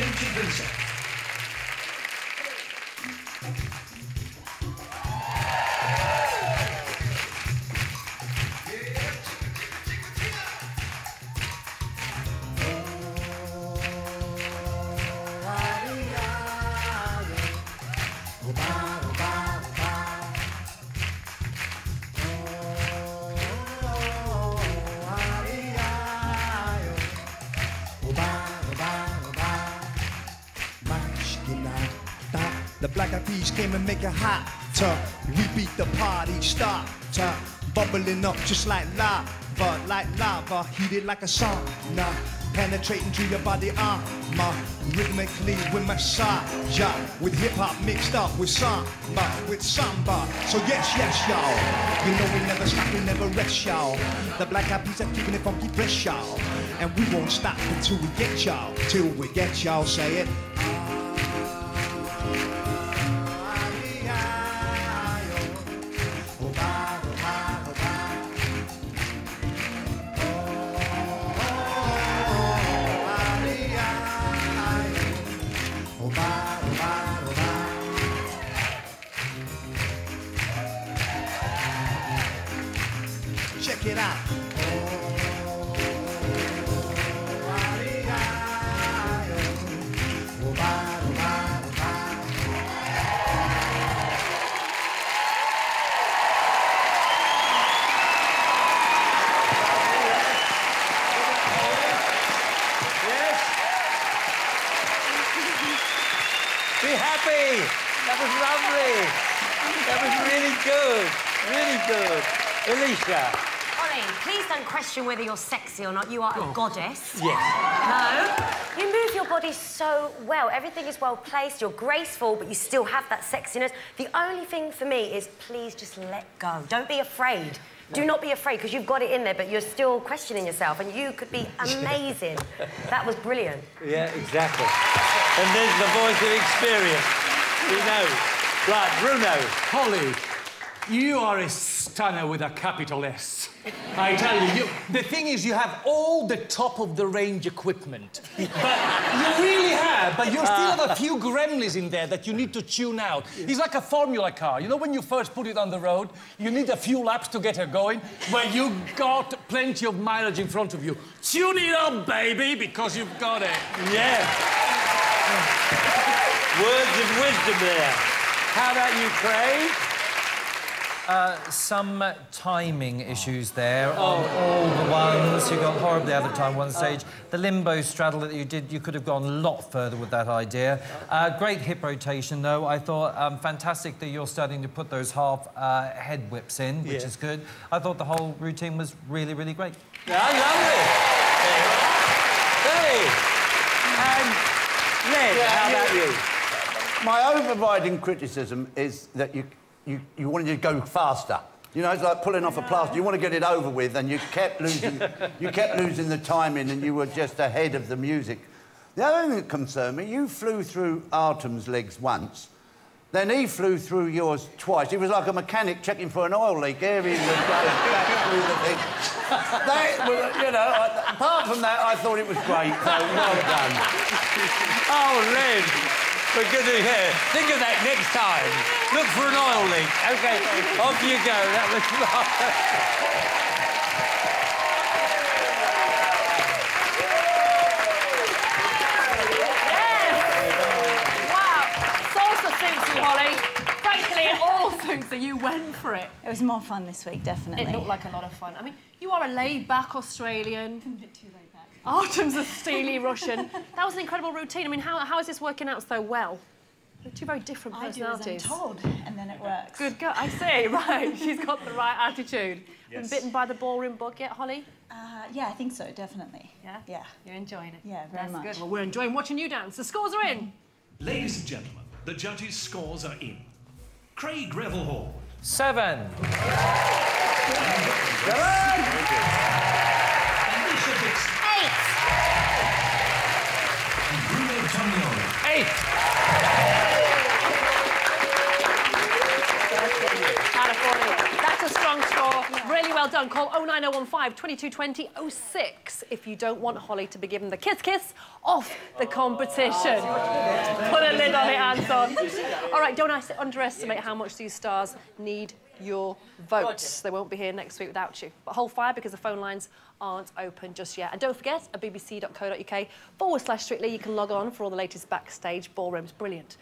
天気文書 The black eyed peas came and make it hot. We beat the party starter. Bubbling up just like lava, like lava, heated like a sauna. Penetrating through your body armor, rhythmically with yeah. with hip hop mixed up with samba, with samba. So yes, yes, y'all. You know we never stop, we never rest, y'all. The black eyed peas are keeping it funky fresh, y'all. And we won't stop until we get y'all, till we get y'all. Say it. Be happy. That was lovely. That was really good. Really good. Alesha. Ollie, please don't question whether you're sexy or not. You are a oh. goddess. Yes. No. You move your body so well. Everything is well placed. You're graceful, but you still have that sexiness. The only thing for me is please just let go. Don't be afraid. Do not be afraid because you've got it in there, but you're still questioning yourself, and you could be amazing. that was brilliant. Yeah, exactly. And there's the voice of experience. We know. Right, Bruno. Holly, you are a stunner with a capital S. I tell you, you, the thing is, you have all the top of the range equipment. But you really have, but you still have a few gremlins in there that you need to tune out. It's like a formula car. You know, when you first put it on the road, you need a few laps to get it going, but you got plenty of mileage in front of you. Tune it up, baby, because you've got it. Yeah. Words of wisdom there. How about you, Craig? Some uh, timing issues there on all the ones. You got horribly out of time one stage. The limbo straddle that you did, you could have gone a lot further with that idea. Uh, great hip rotation, though. I thought um, fantastic that you're starting to put those half uh, head whips in, which Yeah. is good. I thought the whole routine was really, really great. Yeah, lovely. Hey. And Len, how about you? My overriding criticism is that you, you, you wanted to go faster. You know, it's like pulling off a plaster. You want to get it over with, and you kept losing, you kept losing the timing, and you were just ahead of the music. The other thing that concerned me, you flew through Artem's legs once, then he flew through yours twice. He was like a mechanic checking for an oil leak. Here he was going back through the thing. That was, you know, apart from that, I thought it was great. So well done. Oh, Len. For good to hear. Think of that next time. Look for an oil leak. OK, off you go. That was Wow, salsa suits you, Holly. Frankly, all suits you. You went for it. It was more fun this week, definitely. It looked like a lot of fun. I mean, you are a laid-back Australian. A bit too laid back. Artem's a steely Russian. That was an incredible routine. I mean, how, how is this working out so well? They're two very different personalities. I do as I'm personalities. told, and then it works. Good girl. I see. Right. She's got the right attitude. Been bitten by the ballroom bug yet, Holly? Uh, yeah, I think so, definitely. Yeah? Yeah. You're enjoying it. Yeah, very That's much. good. Well, we're enjoying watching you dance. The scores are in. Ladies and gentlemen, the judges' scores are in. Craig Revel Horwood. Seven. 09015 2220 06 if you don't want Holly to be given the kiss kiss off the competition. Put a lid on it, Anton. All right, don't underestimate how much these stars need your votes. They won't be here next week without you. But hold fire because the phone lines aren't open just yet. And don't forget, at bbc.co.uk forward slash strictly, you can log on for all the latest backstage ballrooms. Brilliant.